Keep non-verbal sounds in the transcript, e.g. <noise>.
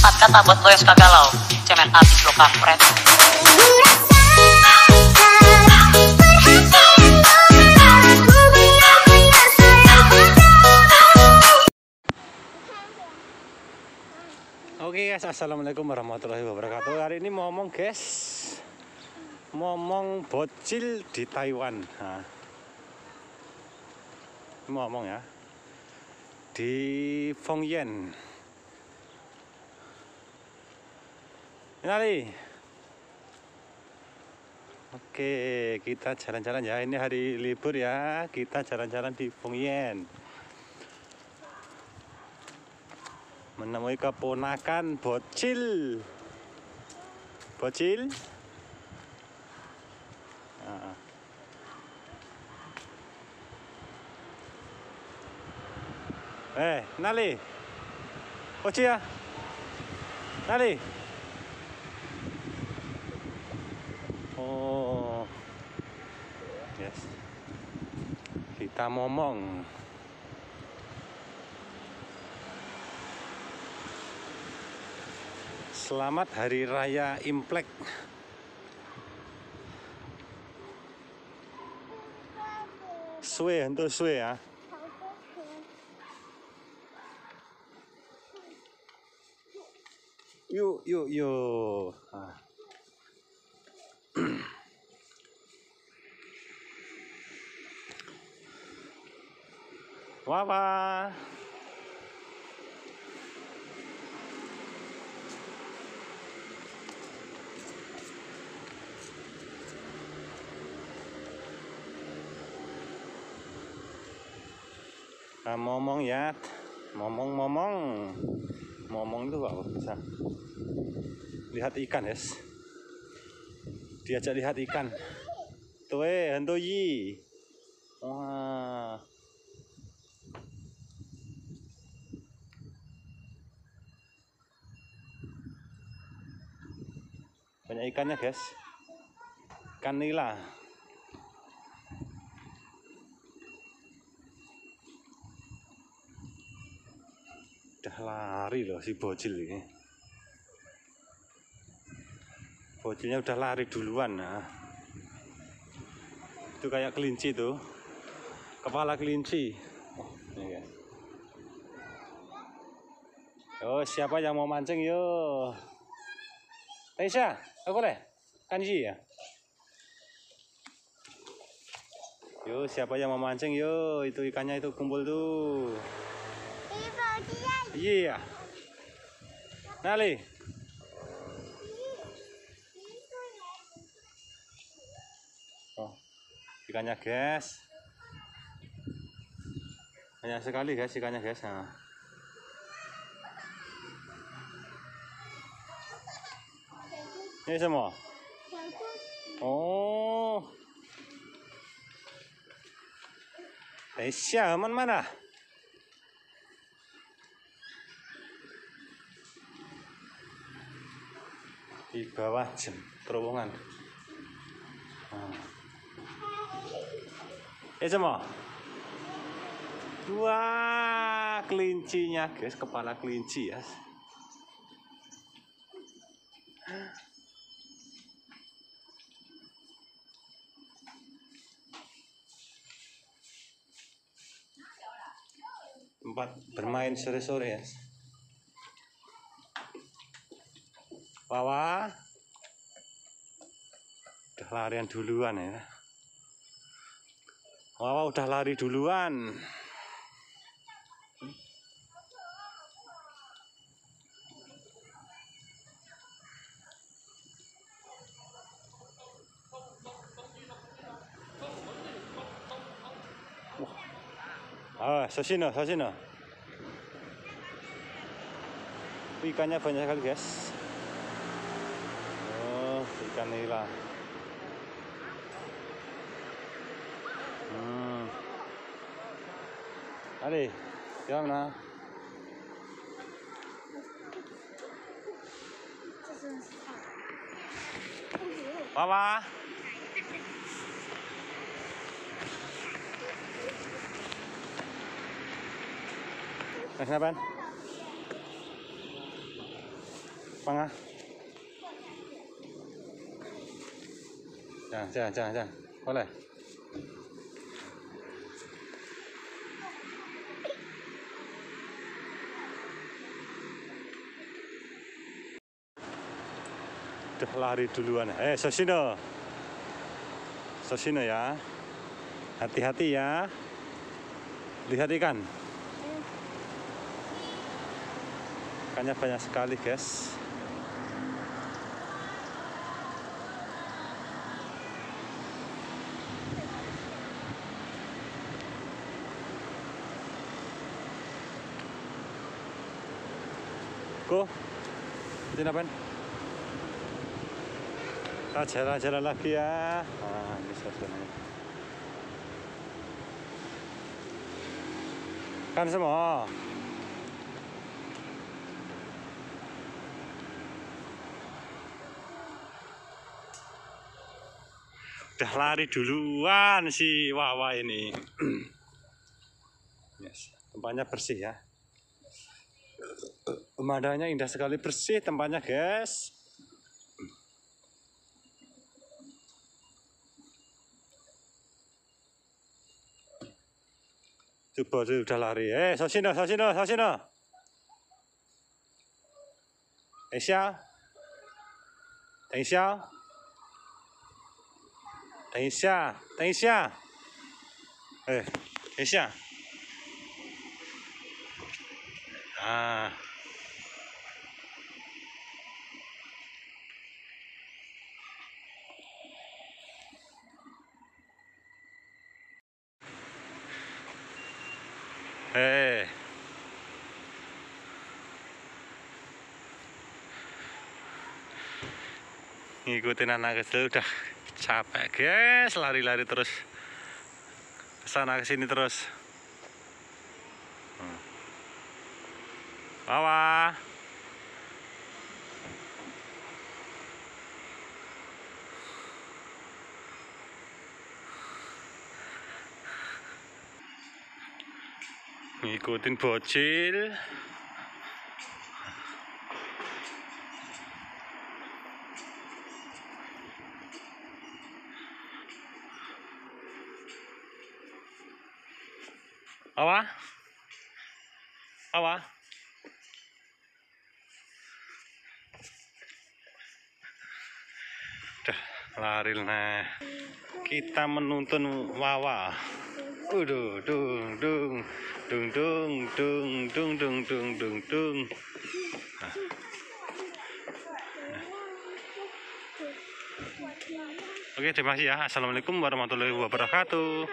Empat kata buat lo yang suka galau. Cemen abis lo kampret. Oke guys, assalamualaikum warahmatullahi wabarakatuh. Hari ini mau ngomong guys, mau ngomong bocil di Taiwan. Nah, mau ngomong ya di Fengyen. Nali. Oke, kita jalan-jalan ya. Ini hari libur ya. Kita jalan-jalan di Fengyen. menemui keponakan bocil bocil Ah. eh nali bocil ya nali oh yes kita ngomong Selamat Hari Raya Imlek. Suwe, untuk suwe ya. Yuk, yuk, yuk. Ah. Wawa. Nah, ngomong ya, ngomong-ngomong, ngomong itu kok bisa lihat ikan yes. Diajak lihat ikan. Tuh eh, yi. Wah. Banyak ikannya guys. Ikan nila. udah lari loh si bocil ini bocilnya udah lari duluan nah itu kayak kelinci tuh kepala kelinci oh, ini guys. Oh, siapa yang mau mancing yo? Taisha, aku deh, kanji ya. Yo, siapa yang mau mancing yo? Itu ikannya itu kumpul tuh. Iya. Nali. Ikannya guys. Banyak sekali guys ikannya guys. Nah. Ini semua. Oh. Eh, siapa mana? di bawah jem terowongan nah. Eh semua dua kelincinya. Guys kepala kelinci ya. Tempat bermain sore-sore ya. Wawa. Udah larian duluan ya Wawa udah lari duluan Ah, sosino, sosino. Ikannya banyak sekali, guys. Oh, ikan nila. 哪里？叫他们啊！爸爸。来这边。放啊！这样这样这样这样，过来。Udah lari duluan. Eh, Sosino. Sosino ya. Hati-hati ya. Lihat ikan. Ikannya banyak sekali, guys. Go. Ini apa? Kita jalan-jalan lagi ya. Nah, ini suasananya. Kan semua. Udah lari duluan si Wawa ini. <clears throat> yes, tempatnya bersih ya. Pemandangannya indah sekali bersih tempatnya guys. 宝珠在哪里哎小心点小心点小心点。等一下。等一下。等一下。等一下。哎等一下。啊。Eh. Ngikutin anak kecil udah capek guys, lari-lari terus ke sana ke sini terus. Hmm. Wawa. Ngikutin bocil. Awa? Awa? Udah lari nah. Kita menuntun Wawa. Nah. Oke, terima kasih ya. Assalamualaikum warahmatullahi wabarakatuh.